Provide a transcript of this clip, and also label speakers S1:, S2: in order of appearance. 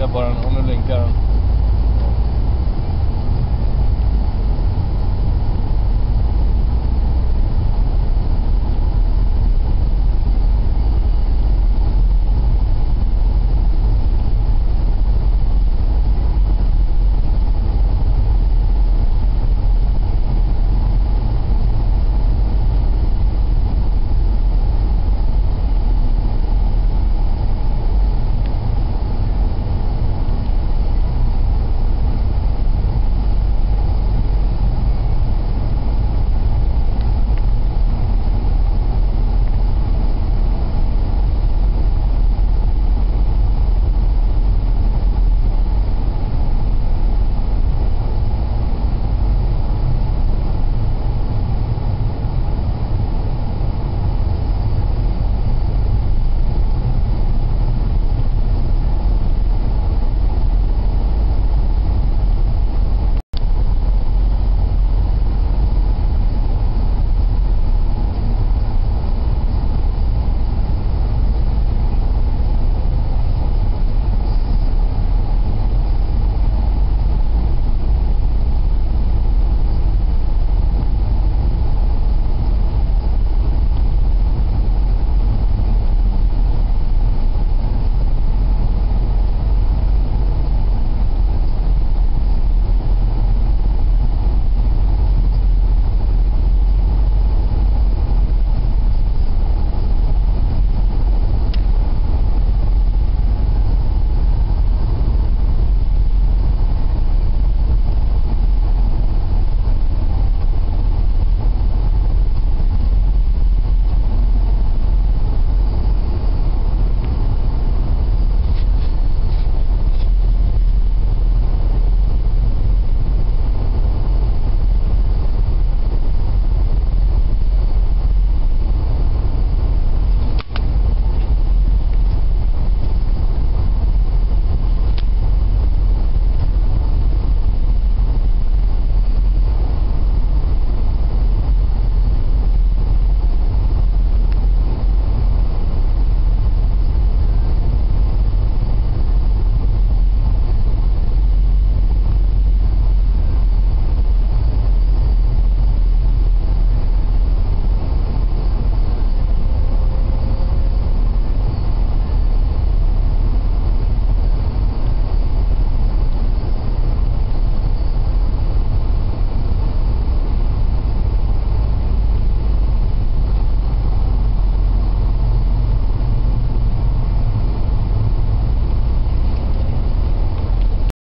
S1: Jag bara, den och nu blinkar den.